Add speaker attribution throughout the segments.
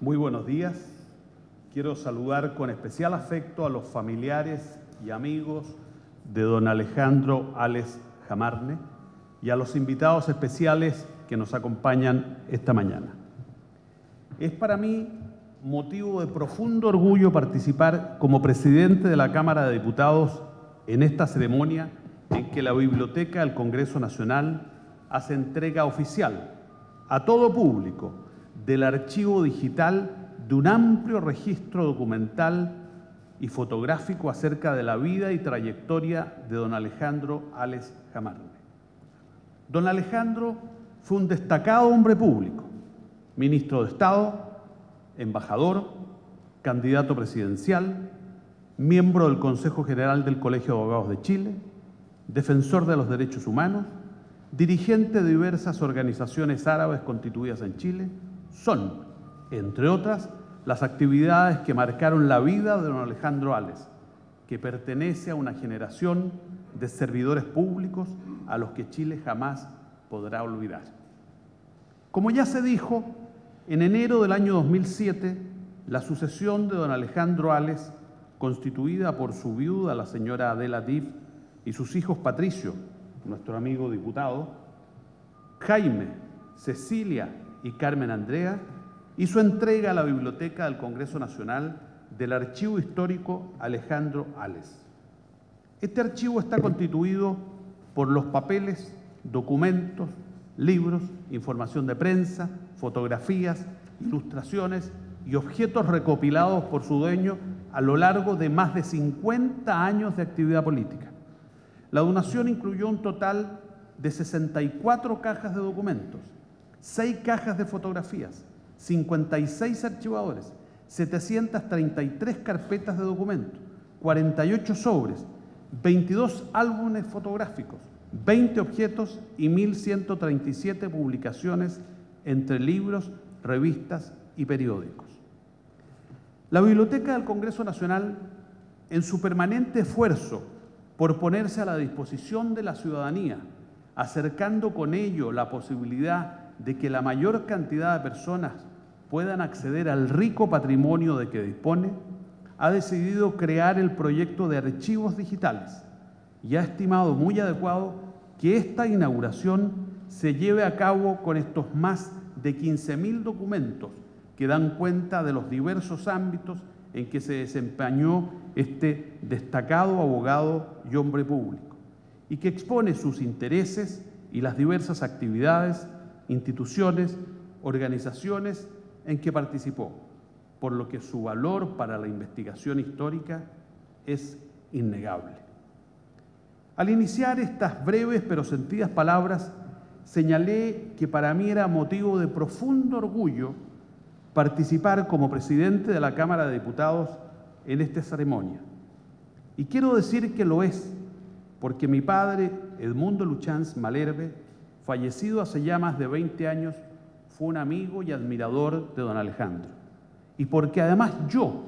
Speaker 1: Muy buenos días. Quiero saludar con especial afecto a los familiares y amigos de don Alejandro Ales Jamarne y a los invitados especiales que nos acompañan esta mañana. Es para mí motivo de profundo orgullo participar como presidente de la Cámara de Diputados en esta ceremonia en que la Biblioteca del Congreso Nacional hace entrega oficial a todo público del archivo digital de un amplio registro documental y fotográfico acerca de la vida y trayectoria de don Alejandro Ales Jamarne. Don Alejandro fue un destacado hombre público, ministro de Estado, embajador, candidato presidencial, miembro del Consejo General del Colegio de Abogados de Chile, defensor de los derechos humanos, dirigente de diversas organizaciones árabes constituidas en Chile, son, entre otras, las actividades que marcaron la vida de don Alejandro Ales, que pertenece a una generación de servidores públicos a los que Chile jamás podrá olvidar. Como ya se dijo, en enero del año 2007, la sucesión de don Alejandro Ales, constituida por su viuda, la señora Adela Div, y sus hijos Patricio, nuestro amigo diputado, Jaime, Cecilia y Carmen Andrea, hizo entrega a la Biblioteca del Congreso Nacional del Archivo Histórico Alejandro Ales. Este archivo está constituido por los papeles, documentos, libros, información de prensa, fotografías, ilustraciones y objetos recopilados por su dueño a lo largo de más de 50 años de actividad política. La donación incluyó un total de 64 cajas de documentos, 6 cajas de fotografías, 56 archivadores, 733 carpetas de documentos, 48 sobres, 22 álbumes fotográficos, 20 objetos y 1.137 publicaciones entre libros, revistas y periódicos. La Biblioteca del Congreso Nacional, en su permanente esfuerzo por ponerse a la disposición de la ciudadanía, acercando con ello la posibilidad de que la mayor cantidad de personas puedan acceder al rico patrimonio de que dispone, ha decidido crear el proyecto de archivos digitales y ha estimado muy adecuado que esta inauguración se lleve a cabo con estos más de 15.000 documentos que dan cuenta de los diversos ámbitos en que se desempeñó este destacado abogado y hombre público, y que expone sus intereses y las diversas actividades, instituciones, organizaciones en que participó, por lo que su valor para la investigación histórica es innegable. Al iniciar estas breves pero sentidas palabras, señalé que para mí era motivo de profundo orgullo participar como presidente de la Cámara de Diputados en esta ceremonia. Y quiero decir que lo es, porque mi padre, Edmundo Luchanz Malerbe, fallecido hace ya más de 20 años, fue un amigo y admirador de don Alejandro. Y porque además yo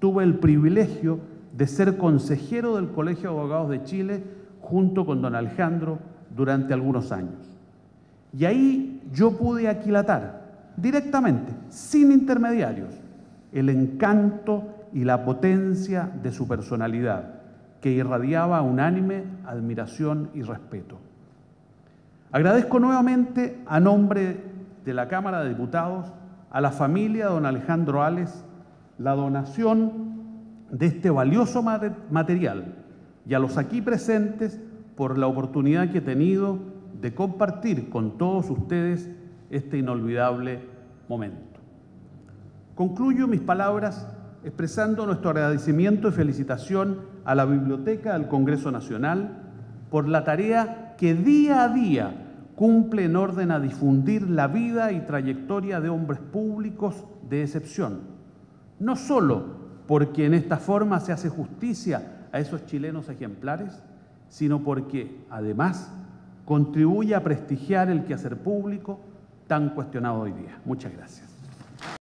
Speaker 1: tuve el privilegio de ser consejero del Colegio de Abogados de Chile junto con don Alejandro durante algunos años. Y ahí yo pude aquilatar directamente, sin intermediarios, el encanto y la potencia de su personalidad, que irradiaba unánime admiración y respeto. Agradezco nuevamente a nombre de la Cámara de Diputados a la familia de don Alejandro Ales la donación de este valioso material y a los aquí presentes por la oportunidad que he tenido de compartir con todos ustedes este inolvidable momento. Concluyo mis palabras expresando nuestro agradecimiento y felicitación a la Biblioteca del Congreso Nacional por la tarea que día a día cumple en orden a difundir la vida y trayectoria de hombres públicos de excepción, no solo porque en esta forma se hace justicia a esos chilenos ejemplares, sino porque además contribuye a prestigiar el quehacer público tan cuestionado hoy día. Muchas gracias.